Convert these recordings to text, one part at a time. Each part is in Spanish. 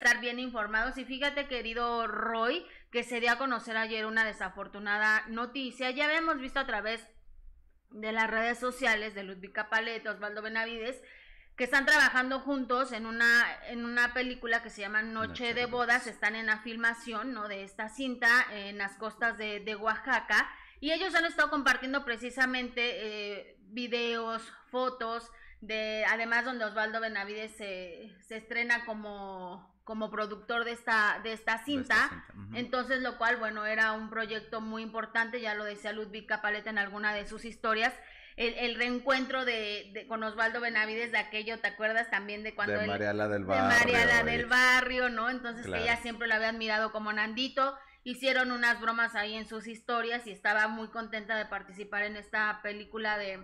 estar bien informados. Y fíjate, querido Roy, que se dio a conocer ayer una desafortunada noticia. Ya habíamos visto a través de las redes sociales de Ludwig Palet, Osvaldo Benavides, que están trabajando juntos en una, en una película que se llama Noche, de, bodas. están en la filmación ¿no? de esta cinta en las costas de, de Oaxaca, y ellos han estado compartiendo precisamente eh, videos, fotos, de además donde Osvaldo Benavides se, se estrena como como productor de esta, de esta cinta. Entonces, lo cual, bueno, era un proyecto muy importante, ya lo decía Ludwig Capaleta en alguna de sus historias. El, reencuentro de, con Osvaldo Benavides de aquello, ¿te acuerdas también de cuando de Mariala del Barrio? De Mariala del Barrio, ¿no? Entonces que ella siempre la había admirado como Nandito. Hicieron unas bromas ahí en sus historias y estaba muy contenta de participar en esta película de,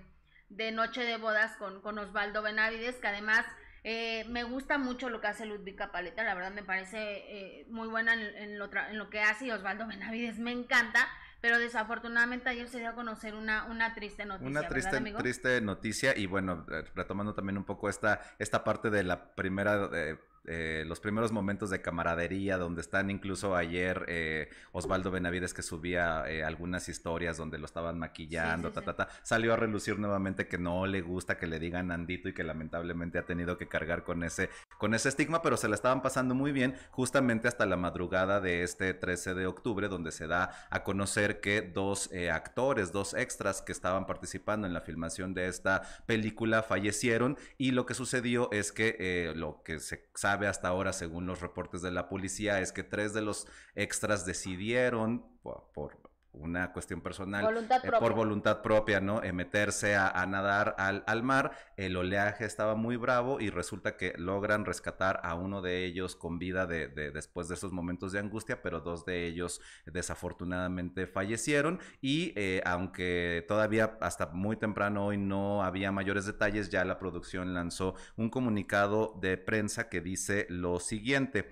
de Noche de Bodas con, con Osvaldo Benavides, que además eh, me gusta mucho lo que hace Ludwika Paleta, la verdad me parece eh, muy buena en, lo en, lo que hace y Osvaldo Benavides me encanta, pero desafortunadamente ayer se dio a conocer una, una triste noticia. Una triste, triste noticia y bueno, retomando también un poco esta, esta parte de la primera... Eh, los primeros momentos de camaradería, donde están incluso ayer eh, Osvaldo Benavides que subía eh, algunas historias donde lo estaban maquillando, ta, salió a relucir nuevamente que no le gusta que le digan Andito y que lamentablemente ha tenido que cargar con ese, con ese estigma, pero se la estaban pasando muy bien justamente hasta la madrugada de este 13 de octubre, donde se da a conocer que dos actores, dos extras que estaban participando en la filmación de esta película fallecieron y lo que sucedió es que lo que se sabe hasta ahora, según los reportes de la policía, es que tres de los extras decidieron, por una cuestión personal, eh, por voluntad propia, ¿no? Eh, meterse a, nadar al, al, mar, el oleaje estaba muy bravo y resulta que logran rescatar a uno de ellos con vida de, después de esos momentos de angustia, pero dos de ellos desafortunadamente fallecieron y eh, aunque todavía hasta muy temprano hoy no había mayores detalles, ya la producción lanzó un comunicado de prensa que dice lo siguiente,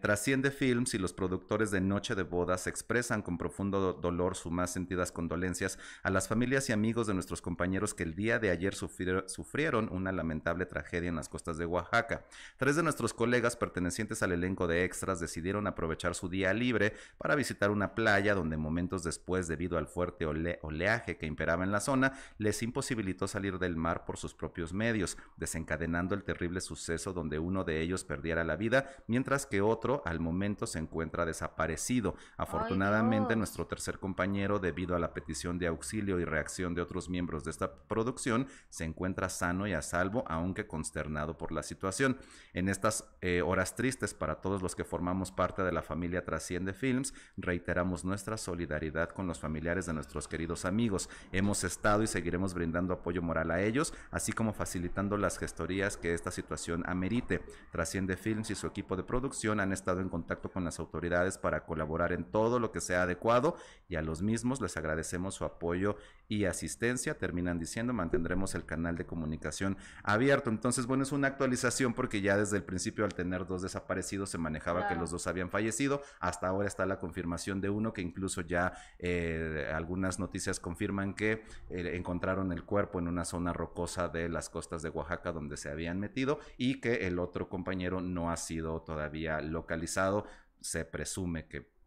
trasciende Films y los productores de Noche de Bodas expresan con profundo dolor dolor, sus más sentidas condolencias a las familias y amigos de nuestros compañeros que el día de ayer sufrieron una lamentable tragedia en las costas de Oaxaca. Tres de nuestros colegas pertenecientes al elenco de extras decidieron aprovechar su día libre para visitar una playa donde momentos después, debido al fuerte oleaje que imperaba en la zona, les imposibilitó salir del mar por sus propios medios, desencadenando el terrible suceso donde uno de ellos perdiera la vida, mientras que otro al momento se encuentra desaparecido. Afortunadamente, nuestro tercer compañero, debido a la petición de auxilio y reacción de otros miembros de esta producción, se encuentra sano y a salvo, aunque consternado por la situación. En estas eh, horas tristes para todos los que formamos parte de la familia Trasciende Films, reiteramos nuestra solidaridad con los familiares de nuestros queridos amigos. Hemos estado y seguiremos brindando apoyo moral a ellos, así como facilitando las gestorías que esta situación amerite. Trasciende Films y su equipo de producción han estado en contacto con las autoridades para colaborar en todo lo que sea adecuado y a los mismos les agradecemos su apoyo y asistencia. Terminan diciendo, mantendremos el canal de comunicación abierto. Entonces, bueno, es una actualización porque ya desde el principio al tener dos desaparecidos se manejaba que los dos habían fallecido. Hasta ahora está la confirmación de uno que incluso ya eh, algunas noticias confirman que eh, encontraron el cuerpo en una zona rocosa de las costas de Oaxaca donde se habían metido y que el otro compañero no ha sido todavía localizado. Se presume que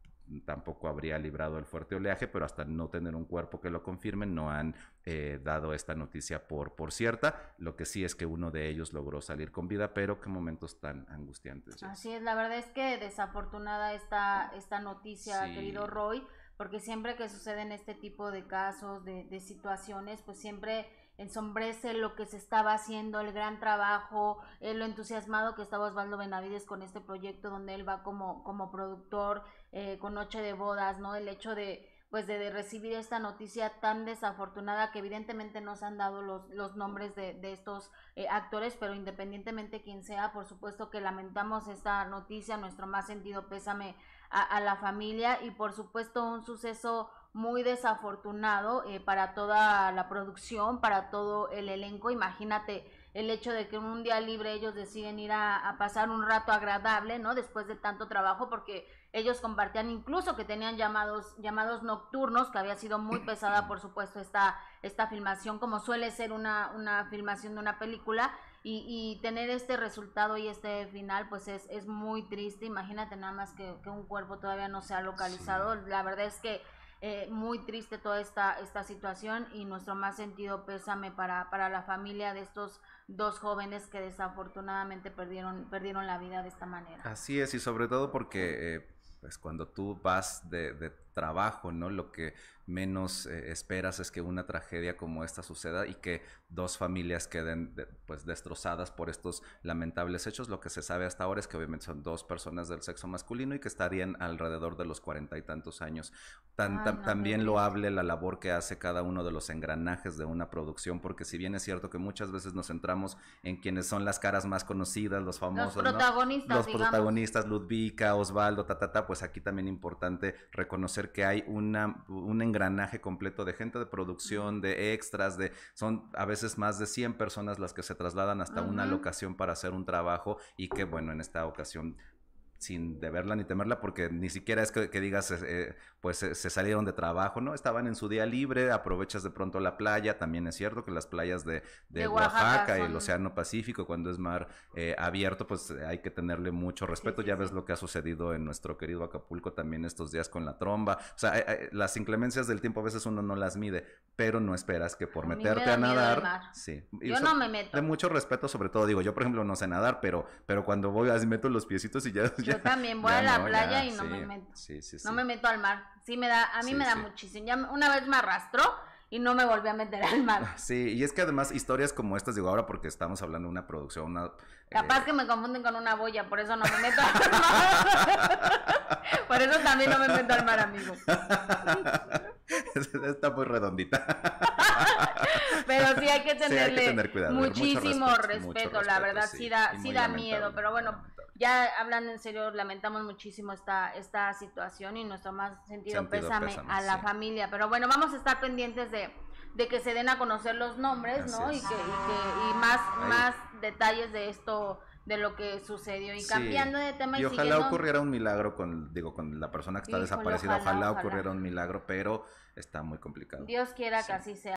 tampoco habría librado el fuerte oleaje, pero hasta no tener un cuerpo que lo confirme, no han eh, dado esta noticia por, por cierta. Lo que sí es que uno de ellos logró salir con vida, pero qué momentos tan angustiantes. Así es, la verdad es que desafortunada esta, esta noticia, querido Roy, porque siempre que suceden este tipo de casos, de, de situaciones, pues siempre ensombrece lo que se estaba haciendo, el gran trabajo, eh, lo entusiasmado que estaba Osvaldo Benavides con este proyecto donde él va como, como productor, eh, con Noche de Bodas, ¿no? El hecho de pues de, recibir esta noticia tan desafortunada que evidentemente nos han dado los, los nombres de, de estos eh, actores, pero independientemente quien sea, por supuesto que lamentamos esta noticia, nuestro más sentido pésame a, a la familia y por supuesto un suceso muy desafortunado eh, para toda la producción, para todo el elenco. Imagínate el hecho de que en un día libre ellos deciden ir a, pasar un rato agradable, ¿no? Después de tanto trabajo, porque ellos compartían incluso que tenían llamados, llamados nocturnos, que había sido muy pesada, por supuesto, esta, esta filmación, como suele ser una, una filmación de una película. y, tener este resultado y este final, pues es, es muy triste. Imagínate nada más que, un cuerpo todavía no se ha localizado. La verdad es que eh, muy triste toda esta, esta situación y nuestro más sentido pésame para, para la familia de estos dos jóvenes que desafortunadamente perdieron, perdieron la vida de esta manera. Así es, y sobre todo porque... Eh, pues cuando tú vas de, de, trabajo, ¿no? Lo que menos eh, esperas es que una tragedia como esta suceda y que dos familias queden pues destrozadas por estos lamentables hechos. Lo que se sabe hasta ahora es que obviamente son dos personas del sexo masculino y que estarían alrededor de los cuarenta y tantos años. también lo hable la labor que hace cada uno de los engranajes de una producción, porque si bien es cierto que muchas veces nos centramos en quienes son las caras más conocidas, los famosos, los protagonistas, los protagonistas, Ludvika, Osvaldo, ta, ta, ta, pues aquí también importante reconocer que hay una, un engranaje completo de gente de producción, de extras, de son a veces más de 100 personas las que se trasladan hasta una locación para hacer un trabajo y que bueno, en esta ocasión sin deberla ni temerla, porque ni siquiera es que, digas, eh, pues se, salieron de trabajo, ¿no? Estaban en su día libre, aprovechas de pronto la playa, también es cierto que las playas de, Oaxaca, y el Océano Pacífico, cuando es mar eh, abierto, pues hay que tenerle mucho respeto, ya ves lo que ha sucedido en nuestro querido Acapulco también estos días con la tromba, o sea, las inclemencias del tiempo a veces uno no las mide, pero no esperas que por meterte a nadar, sí. Yo no me meto. De mucho respeto, sobre todo, digo, yo por ejemplo no sé nadar, pero, pero cuando voy así meto los piecitos y ya yo también voy a la playa y no me meto. no me meto al mar. Sí me da, a mí me da muchísimo. Ya una vez me arrastró y no me volví a meter al mar. Sí, y es que además historias como estas, digo ahora porque estamos hablando de una producción, una... Capaz eh, que me confunden con una boya, por eso no me meto al mar. por eso también no me meto al mar, amigo. Está muy redondita. pero sí hay que tenerle muchísimo respeto, la verdad, sí, da, sí da miedo, pero bueno, ya hablando en serio, lamentamos muchísimo esta, esta situación y nuestro más sentido, pésame, a la familia, pero bueno, vamos a estar pendientes de, de que se den a conocer los nombres, ¿no? Y que, y que y más, más detalles de esto de lo que sucedió y cambiando de tema y, ojalá ocurriera un milagro con digo con la persona que está desaparecida ojalá, ocurriera un milagro pero está muy complicado. Dios quiera que así sea